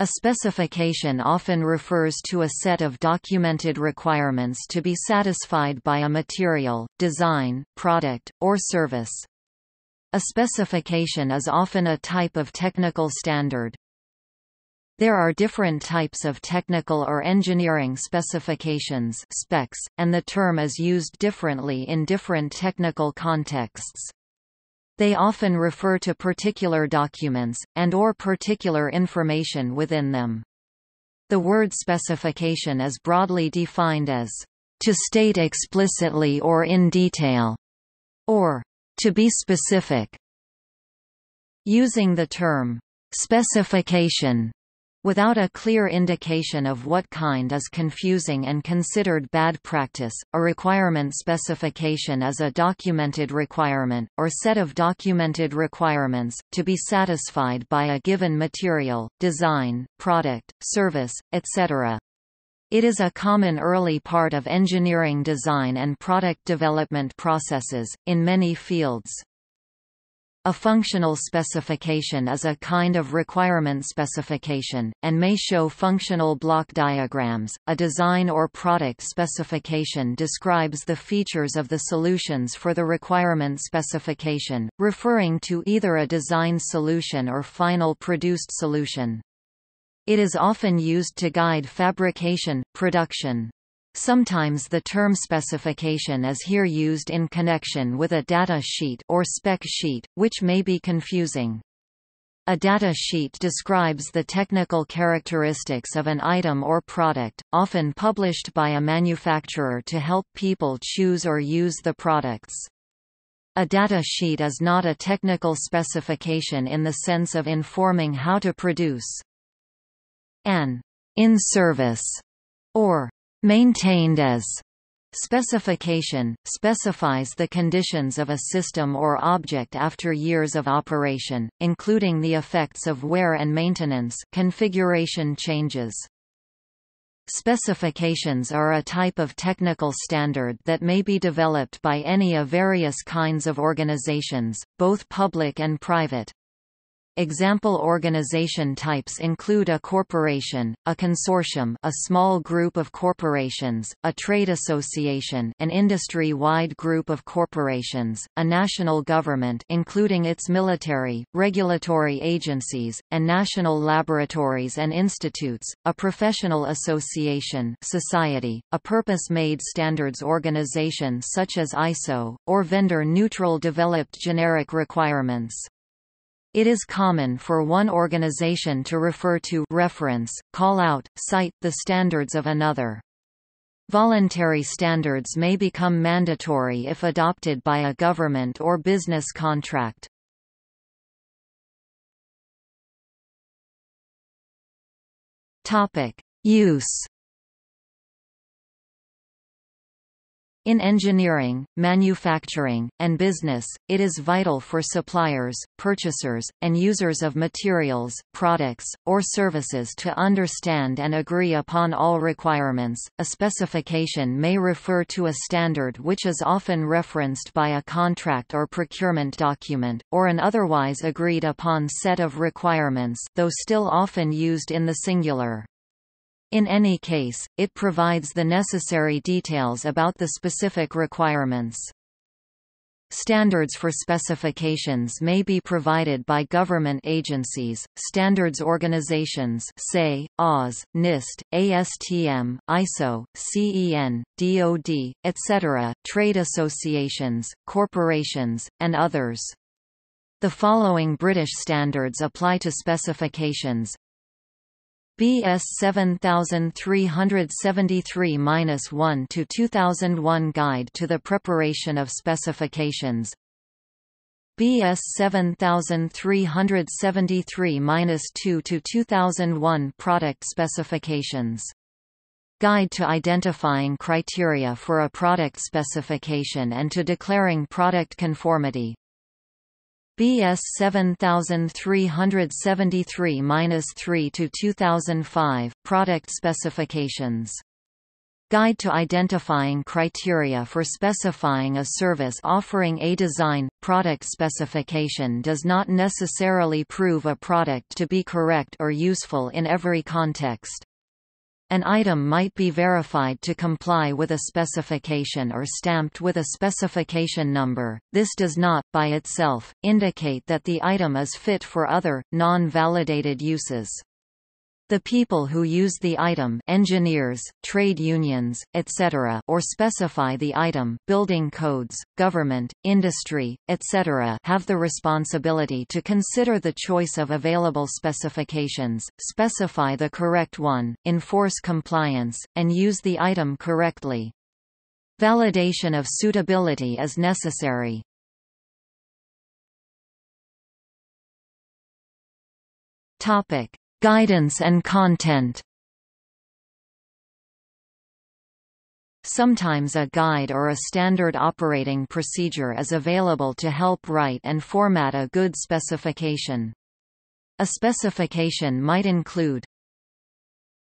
A specification often refers to a set of documented requirements to be satisfied by a material, design, product, or service. A specification is often a type of technical standard. There are different types of technical or engineering specifications specs, and the term is used differently in different technical contexts. They often refer to particular documents, and or particular information within them. The word specification is broadly defined as, "...to state explicitly or in detail", or "...to be specific". Using the term, "...specification", Without a clear indication of what kind is confusing and considered bad practice, a requirement specification is a documented requirement, or set of documented requirements, to be satisfied by a given material, design, product, service, etc. It is a common early part of engineering design and product development processes, in many fields. A functional specification is a kind of requirement specification, and may show functional block diagrams. A design or product specification describes the features of the solutions for the requirement specification, referring to either a design solution or final produced solution. It is often used to guide fabrication, production, Sometimes the term specification is here used in connection with a data sheet or spec sheet, which may be confusing. A data sheet describes the technical characteristics of an item or product, often published by a manufacturer to help people choose or use the products. A data sheet is not a technical specification in the sense of informing how to produce an in-service or Maintained as Specification, specifies the conditions of a system or object after years of operation, including the effects of wear and maintenance configuration changes. Specifications are a type of technical standard that may be developed by any of various kinds of organizations, both public and private. Example organization types include a corporation, a consortium a small group of corporations, a trade association an industry-wide group of corporations, a national government including its military, regulatory agencies, and national laboratories and institutes, a professional association society, a purpose-made standards organization such as ISO, or vendor-neutral developed generic requirements. It is common for one organization to refer to reference, call out, cite the standards of another. Voluntary standards may become mandatory if adopted by a government or business contract. Topic: Use In engineering, manufacturing, and business, it is vital for suppliers, purchasers, and users of materials, products, or services to understand and agree upon all requirements. A specification may refer to a standard which is often referenced by a contract or procurement document, or an otherwise agreed upon set of requirements, though still often used in the singular. In any case, it provides the necessary details about the specific requirements. Standards for specifications may be provided by government agencies, standards organizations say, OZ, NIST, ASTM, ISO, CEN, DoD, etc., trade associations, corporations, and others. The following British standards apply to specifications BS 7373-1 to 2001 Guide to the Preparation of Specifications. BS 7373-2 to 2001 Product Specifications. Guide to identifying criteria for a product specification and to declaring product conformity BS 7373-3 to 2005 product specifications Guide to identifying criteria for specifying a service offering a design. Product specification does not necessarily prove a product to be correct or useful in every context. An item might be verified to comply with a specification or stamped with a specification number. This does not, by itself, indicate that the item is fit for other, non-validated uses. The people who use the item engineers, trade unions, etc. or specify the item building codes, government, industry, etc. have the responsibility to consider the choice of available specifications, specify the correct one, enforce compliance, and use the item correctly. Validation of suitability is necessary. Topic Guidance and content Sometimes a guide or a standard operating procedure is available to help write and format a good specification. A specification might include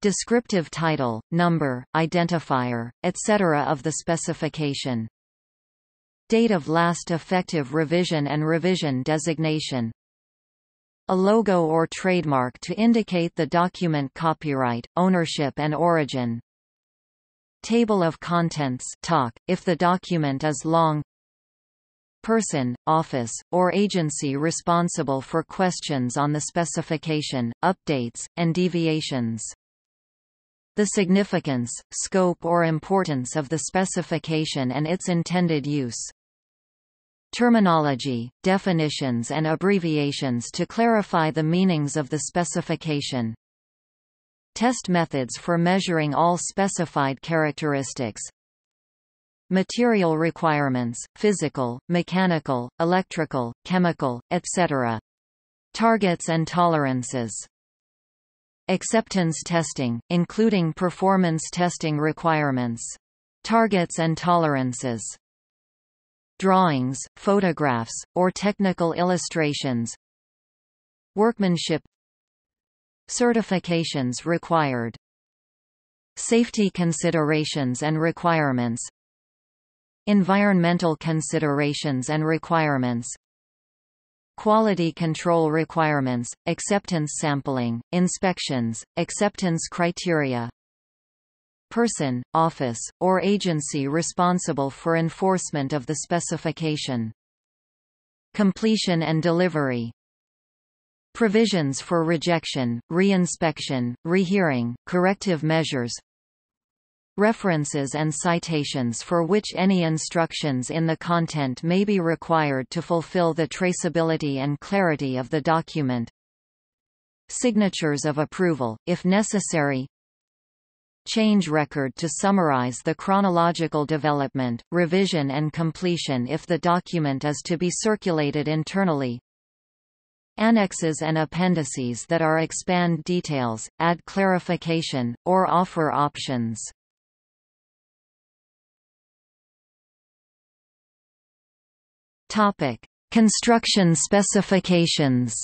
descriptive title, number, identifier, etc. of the specification, date of last effective revision and revision designation, a logo or trademark to indicate the document copyright, ownership and origin. Table of contents talk, if the document is long person, office, or agency responsible for questions on the specification, updates, and deviations. The significance, scope or importance of the specification and its intended use. Terminology, definitions and abbreviations to clarify the meanings of the specification. Test methods for measuring all specified characteristics. Material requirements, physical, mechanical, electrical, chemical, etc. Targets and tolerances. Acceptance testing, including performance testing requirements. Targets and tolerances drawings, photographs, or technical illustrations. Workmanship. Certifications required. Safety considerations and requirements. Environmental considerations and requirements. Quality control requirements, acceptance sampling, inspections, acceptance criteria person, office, or agency responsible for enforcement of the specification. Completion and delivery. Provisions for rejection, re-inspection, rehearing, corrective measures. References and citations for which any instructions in the content may be required to fulfill the traceability and clarity of the document. Signatures of approval, if necessary change record to summarize the chronological development, revision and completion if the document is to be circulated internally. Annexes and appendices that are expand details, add clarification, or offer options. Topic: Construction specifications.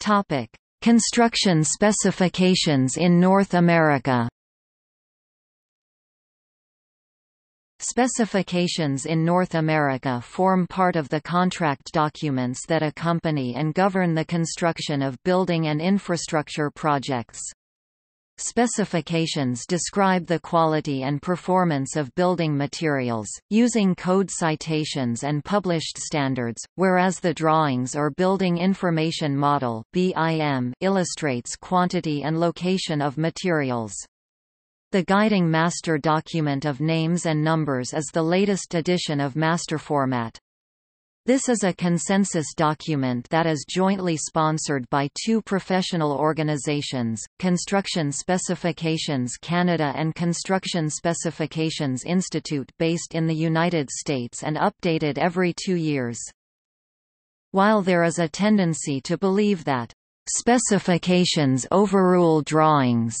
Topic: Construction specifications in North America. Specifications in North America form part of the contract documents that accompany and govern the construction of building and infrastructure projects. Specifications describe the quality and performance of building materials, using code citations and published standards, whereas the Drawings or Building Information Model BIM illustrates quantity and location of materials. The Guiding Master Document of Names and Numbers is the latest edition of master format. This is a consensus document that is jointly sponsored by two professional organizations, Construction Specifications Canada and Construction Specifications Institute based in the United States and updated every two years. While there is a tendency to believe that specifications overrule drawings,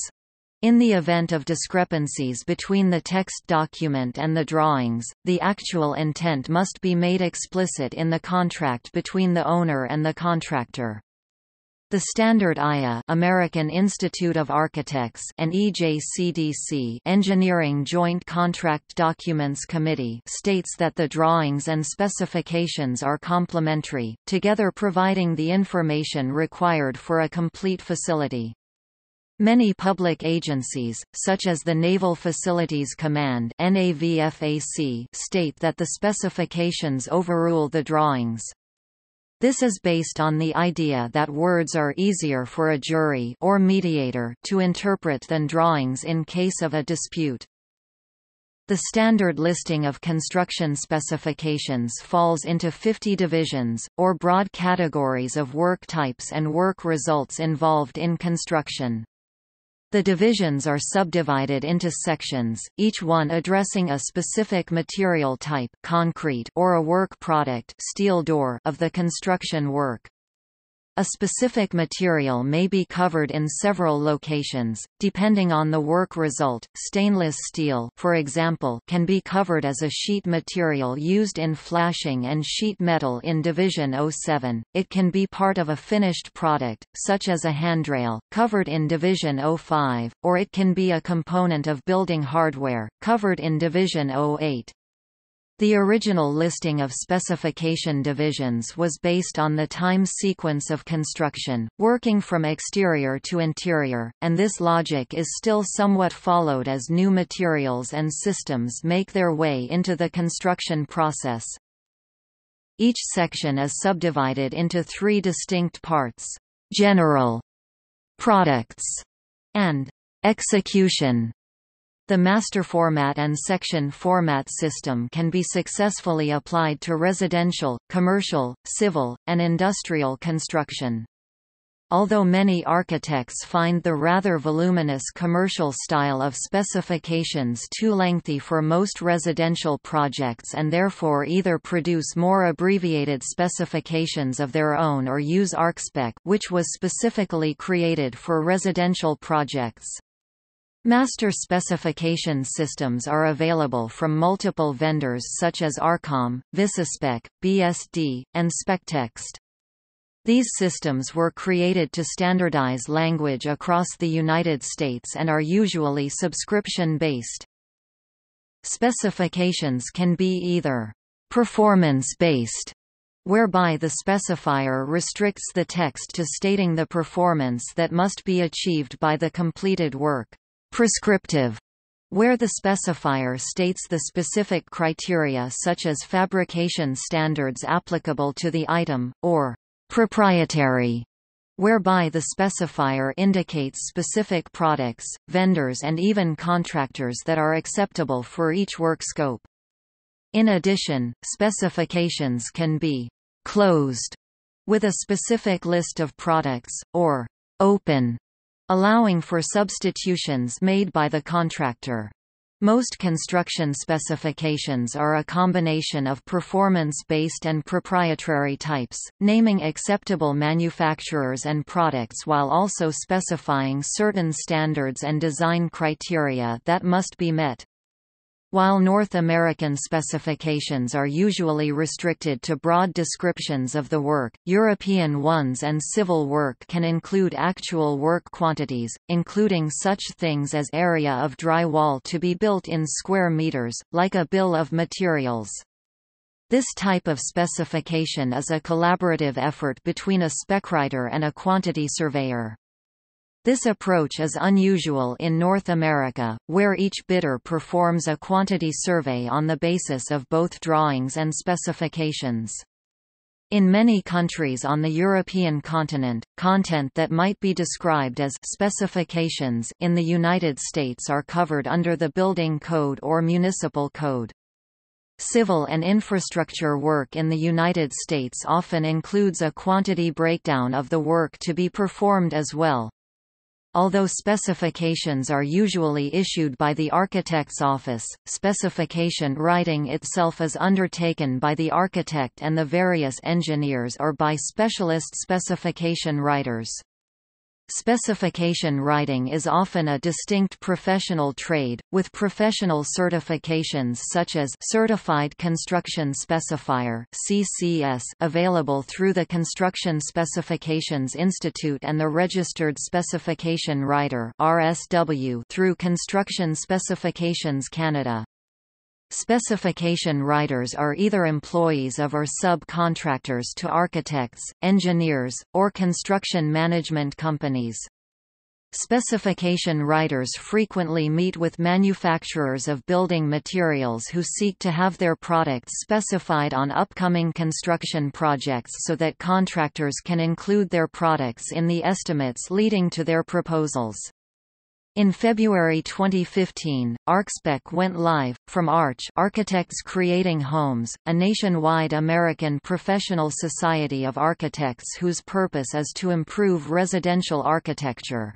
in the event of discrepancies between the text document and the drawings, the actual intent must be made explicit in the contract between the owner and the contractor. The standard AIA American Institute of Architects and EJCDC Engineering Joint Contract Documents Committee states that the drawings and specifications are complementary, together providing the information required for a complete facility. Many public agencies, such as the Naval Facilities Command state that the specifications overrule the drawings. This is based on the idea that words are easier for a jury or mediator to interpret than drawings in case of a dispute. The standard listing of construction specifications falls into 50 divisions, or broad categories of work types and work results involved in construction. The divisions are subdivided into sections, each one addressing a specific material type concrete or a work product steel door of the construction work. A specific material may be covered in several locations, depending on the work result. Stainless steel, for example, can be covered as a sheet material used in flashing and sheet metal in Division 07. It can be part of a finished product, such as a handrail, covered in Division 05, or it can be a component of building hardware, covered in Division 08. The original listing of specification divisions was based on the time sequence of construction, working from exterior to interior, and this logic is still somewhat followed as new materials and systems make their way into the construction process. Each section is subdivided into three distinct parts, general, products, and execution. The master format and section format system can be successfully applied to residential, commercial, civil, and industrial construction. Although many architects find the rather voluminous commercial style of specifications too lengthy for most residential projects and therefore either produce more abbreviated specifications of their own or use ArcSpec which was specifically created for residential projects. Master specification systems are available from multiple vendors such as Arcom, Visaspec, BSD, and Spectext. These systems were created to standardize language across the United States and are usually subscription-based. Specifications can be either performance-based, whereby the specifier restricts the text to stating the performance that must be achieved by the completed work, prescriptive, where the specifier states the specific criteria such as fabrication standards applicable to the item, or proprietary, whereby the specifier indicates specific products, vendors and even contractors that are acceptable for each work scope. In addition, specifications can be closed with a specific list of products, or open allowing for substitutions made by the contractor. Most construction specifications are a combination of performance-based and proprietary types, naming acceptable manufacturers and products while also specifying certain standards and design criteria that must be met. While North American specifications are usually restricted to broad descriptions of the work, European ones and civil work can include actual work quantities, including such things as area of drywall to be built in square meters, like a bill of materials. This type of specification is a collaborative effort between a specwriter and a quantity surveyor. This approach is unusual in North America, where each bidder performs a quantity survey on the basis of both drawings and specifications. In many countries on the European continent, content that might be described as specifications in the United States are covered under the Building Code or Municipal Code. Civil and infrastructure work in the United States often includes a quantity breakdown of the work to be performed as well. Although specifications are usually issued by the architect's office, specification writing itself is undertaken by the architect and the various engineers or by specialist specification writers. Specification writing is often a distinct professional trade, with professional certifications such as Certified Construction Specifier (CCS) available through the Construction Specifications Institute and the Registered Specification Writer (RSW) through Construction Specifications Canada. Specification writers are either employees of or sub-contractors to architects, engineers, or construction management companies. Specification writers frequently meet with manufacturers of building materials who seek to have their products specified on upcoming construction projects so that contractors can include their products in the estimates leading to their proposals. In February 2015, ArcSpec went live, from Arch Architects Creating Homes, a nationwide American professional society of architects whose purpose is to improve residential architecture.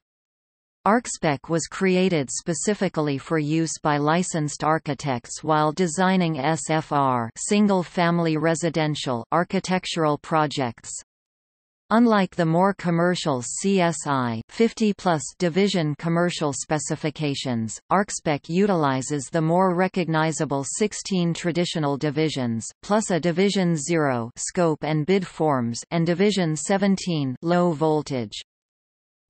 ArcSpec was created specifically for use by licensed architects while designing SFR single-family residential architectural projects. Unlike the more commercial CSI 50-plus division commercial specifications, ArcSpec utilizes the more recognizable 16 traditional divisions, plus a Division 0 scope and bid forms and Division 17 low voltage.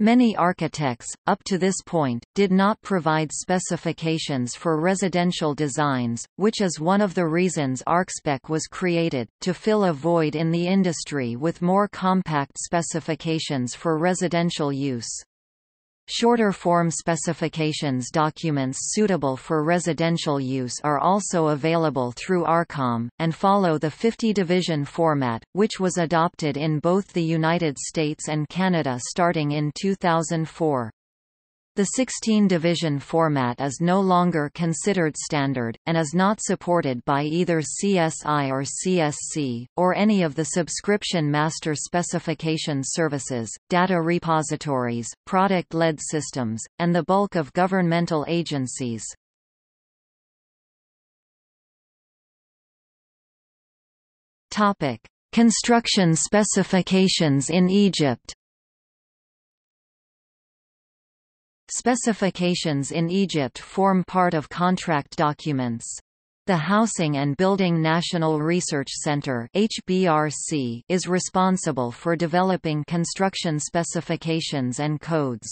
Many architects, up to this point, did not provide specifications for residential designs, which is one of the reasons ArchSpec was created, to fill a void in the industry with more compact specifications for residential use. Shorter form specifications documents suitable for residential use are also available through ARCOM, and follow the 50-division format, which was adopted in both the United States and Canada starting in 2004. The 16-division format is no longer considered standard, and is not supported by either CSI or CSC, or any of the subscription master specification services, data repositories, product-led systems, and the bulk of governmental agencies. Construction specifications in Egypt Specifications in Egypt form part of contract documents. The Housing and Building National Research Center HBRC is responsible for developing construction specifications and codes.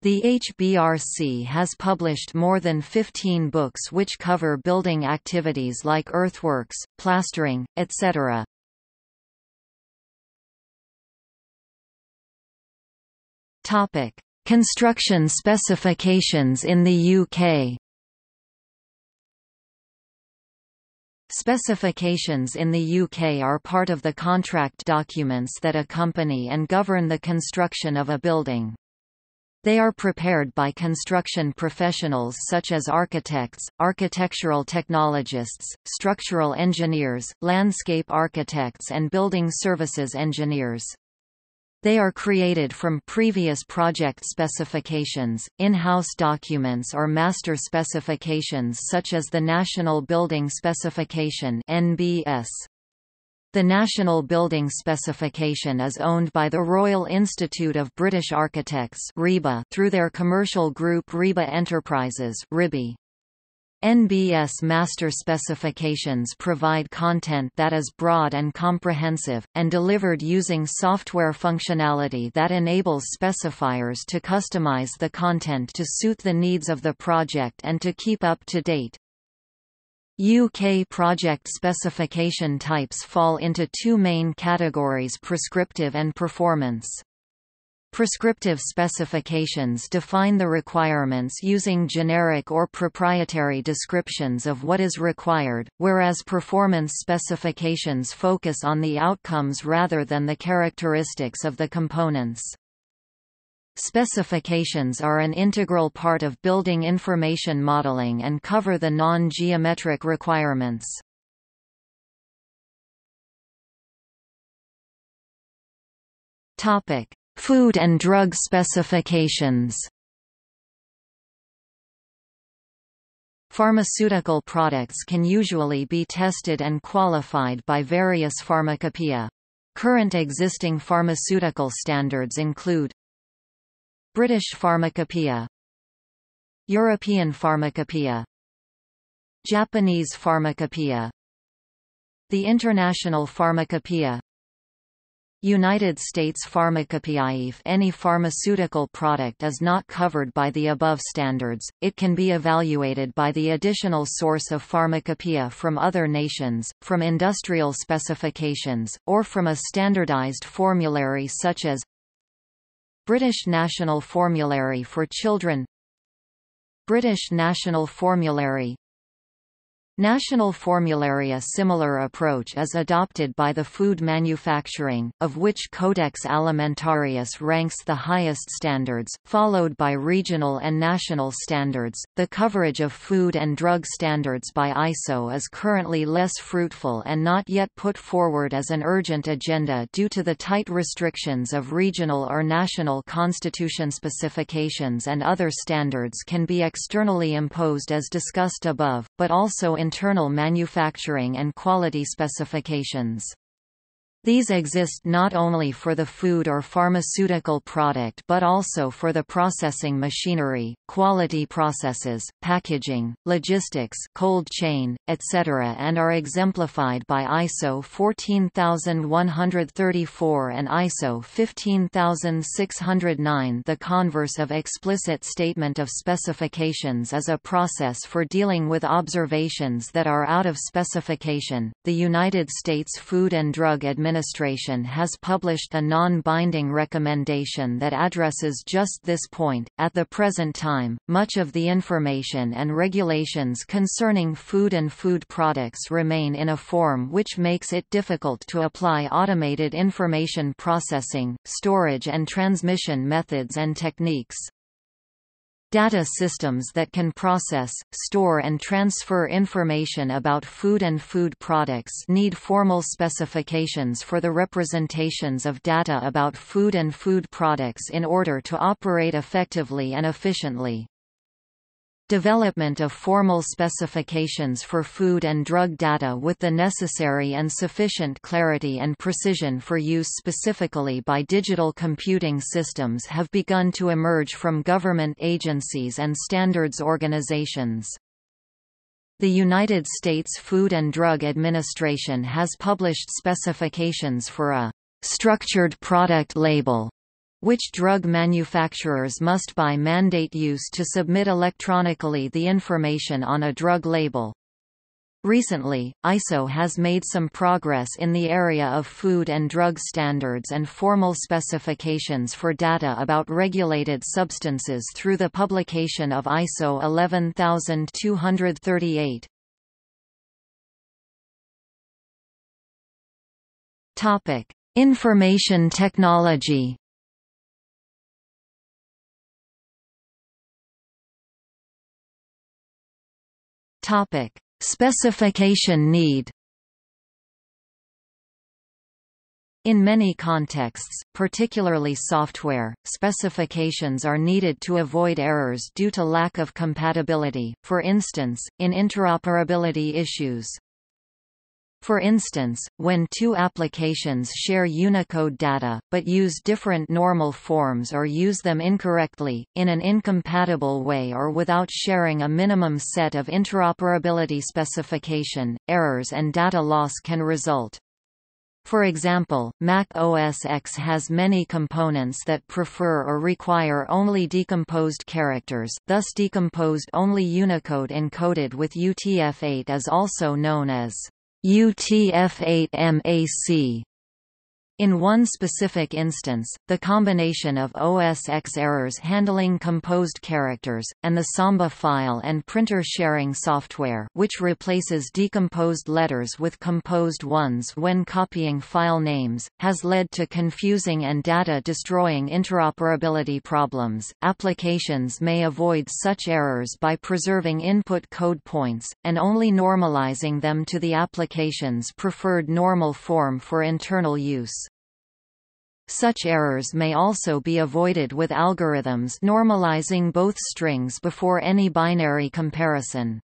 The HBRC has published more than 15 books which cover building activities like earthworks, plastering, etc. Topic: Construction specifications in the UK Specifications in the UK are part of the contract documents that accompany and govern the construction of a building. They are prepared by construction professionals such as architects, architectural technologists, structural engineers, landscape architects and building services engineers. They are created from previous project specifications, in-house documents or master specifications such as the National Building Specification (NBS). The National Building Specification is owned by the Royal Institute of British Architects through their commercial group RIBA Enterprises RIBI. NBS master specifications provide content that is broad and comprehensive, and delivered using software functionality that enables specifiers to customize the content to suit the needs of the project and to keep up to date. UK project specification types fall into two main categories prescriptive and performance. Prescriptive specifications define the requirements using generic or proprietary descriptions of what is required, whereas performance specifications focus on the outcomes rather than the characteristics of the components. Specifications are an integral part of building information modeling and cover the non-geometric requirements. Topic: Food and drug specifications Pharmaceutical products can usually be tested and qualified by various pharmacopoeia. Current existing pharmaceutical standards include British Pharmacopoeia European Pharmacopoeia Japanese Pharmacopoeia The International Pharmacopoeia United States Pharmacopoeia If any pharmaceutical product is not covered by the above standards, it can be evaluated by the additional source of pharmacopoeia from other nations, from industrial specifications, or from a standardized formulary such as British National Formulary for Children British National Formulary National formulary A similar approach is adopted by the food manufacturing, of which Codex Alimentarius ranks the highest standards, followed by regional and national standards. The coverage of food and drug standards by ISO is currently less fruitful and not yet put forward as an urgent agenda due to the tight restrictions of regional or national constitution specifications and other standards can be externally imposed as discussed above, but also in internal manufacturing and quality specifications. These exist not only for the food or pharmaceutical product but also for the processing machinery, quality processes, packaging, logistics cold chain, etc. and are exemplified by ISO 14134 and ISO 15609 The converse of explicit statement of specifications is a process for dealing with observations that are out of specification. The United States Food and Drug Administration Administration has published a non-binding recommendation that addresses just this point. At the present time, much of the information and regulations concerning food and food products remain in a form which makes it difficult to apply automated information processing, storage and transmission methods and techniques. Data systems that can process, store and transfer information about food and food products need formal specifications for the representations of data about food and food products in order to operate effectively and efficiently. Development of formal specifications for food and drug data with the necessary and sufficient clarity and precision for use specifically by digital computing systems have begun to emerge from government agencies and standards organizations. The United States Food and Drug Administration has published specifications for a structured product label which drug manufacturers must by mandate use to submit electronically the information on a drug label. Recently, ISO has made some progress in the area of food and drug standards and formal specifications for data about regulated substances through the publication of ISO 11238. Topic: Information technology. Topic: Specification need. In many contexts, particularly software, specifications are needed to avoid errors due to lack of compatibility, for instance, in interoperability issues. For instance, when two applications share Unicode data, but use different normal forms or use them incorrectly, in an incompatible way or without sharing a minimum set of interoperability specification, errors and data loss can result. For example, Mac OS X has many components that prefer or require only decomposed characters, thus decomposed only Unicode encoded with UTF-8 is also known as UTF-8 MAC in one specific instance, the combination of OS X errors handling composed characters, and the Samba file and printer sharing software which replaces decomposed letters with composed ones when copying file names, has led to confusing and data-destroying interoperability problems. Applications may avoid such errors by preserving input code points, and only normalizing them to the application's preferred normal form for internal use. Such errors may also be avoided with algorithms normalizing both strings before any binary comparison.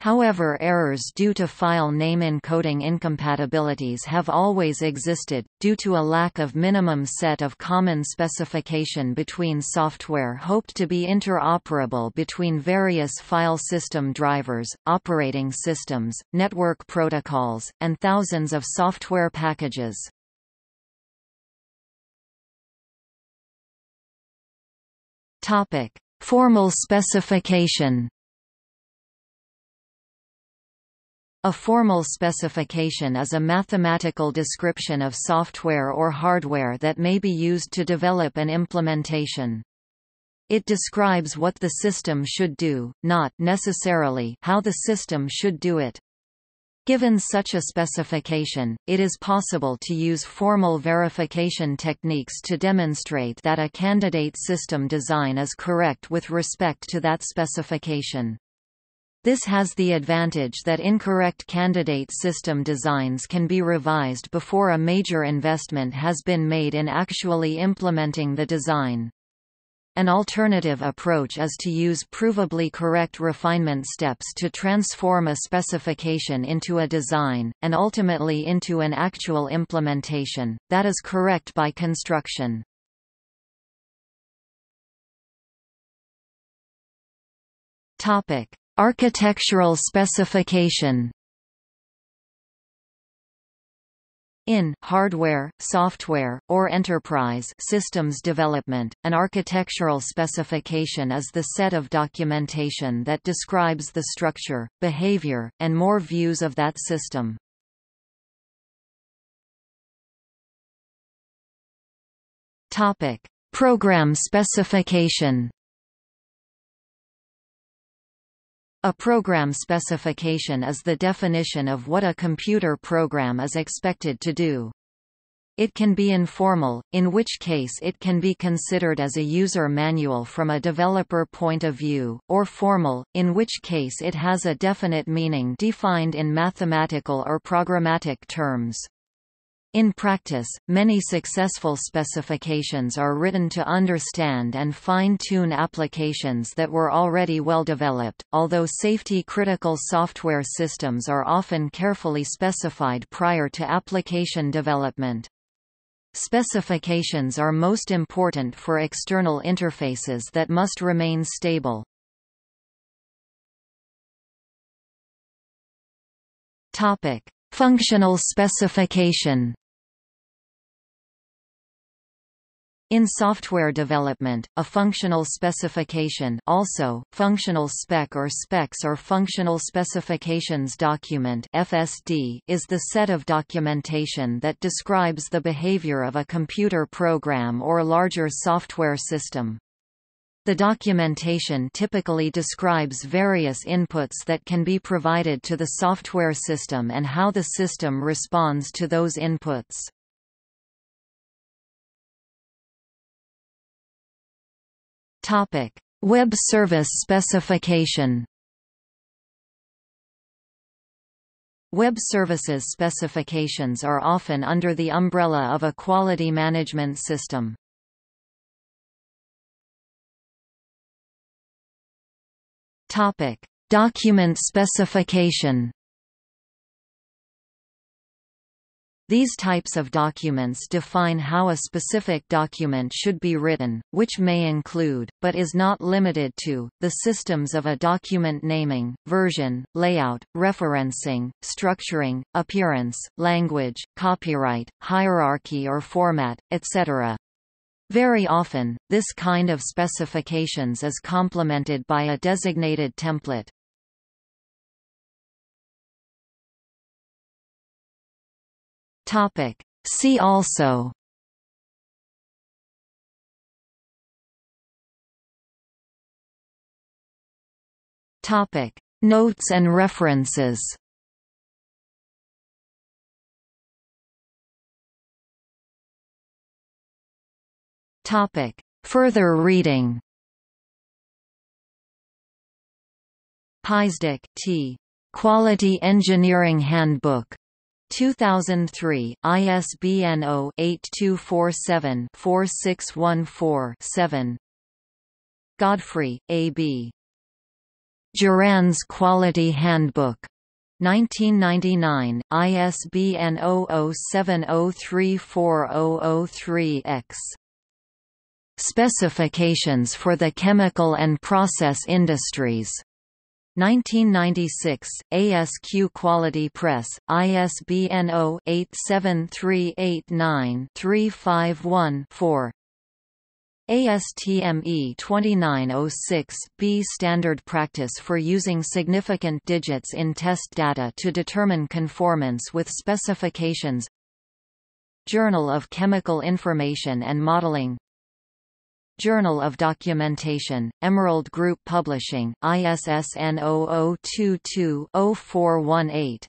However errors due to file name encoding incompatibilities have always existed, due to a lack of minimum set of common specification between software hoped to be interoperable between various file system drivers, operating systems, network protocols, and thousands of software packages. Formal specification A formal specification is a mathematical description of software or hardware that may be used to develop an implementation. It describes what the system should do, not necessarily how the system should do it. Given such a specification, it is possible to use formal verification techniques to demonstrate that a candidate system design is correct with respect to that specification. This has the advantage that incorrect candidate system designs can be revised before a major investment has been made in actually implementing the design. An alternative approach is to use provably correct refinement steps to transform a specification into a design, and ultimately into an actual implementation, that is correct by construction. Topic. Architectural specification In hardware, software, or enterprise systems development, an architectural specification is the set of documentation that describes the structure, behavior, and more views of that system. Topic: Program specification A program specification is the definition of what a computer program is expected to do. It can be informal, in which case it can be considered as a user manual from a developer point of view, or formal, in which case it has a definite meaning defined in mathematical or programmatic terms. In practice, many successful specifications are written to understand and fine-tune applications that were already well developed, although safety-critical software systems are often carefully specified prior to application development. Specifications are most important for external interfaces that must remain stable. Functional specification In software development, a functional specification also, functional spec or specs or functional specifications document FSD is the set of documentation that describes the behavior of a computer program or larger software system. The documentation typically describes various inputs that can be provided to the software system and how the system responds to those inputs. Topic: Web Service Specification. Web services specifications are often under the umbrella of a quality management system. Topic: Document specification. These types of documents define how a specific document should be written, which may include, but is not limited to, the systems of a document naming, version, layout, referencing, structuring, appearance, language, copyright, hierarchy or format, etc. Very often, this kind of specifications is complemented by a designated template. Topic. See also Topic. Notes and references Topic. Further reading Pyzdek, T. Quality Engineering Handbook. 2003, ISBN 0-8247-4614-7 Godfrey, A.B. Juran's Quality Handbook 1999, ISBN 0070340003-X. Specifications for the Chemical and Process Industries. 1996, ASQ Quality Press, ISBN 0-87389-351-4 ASTME 2906-B Standard practice for using significant digits in test data to determine conformance with specifications. Journal of Chemical Information and Modeling Journal of Documentation, Emerald Group Publishing, ISSN 0022-0418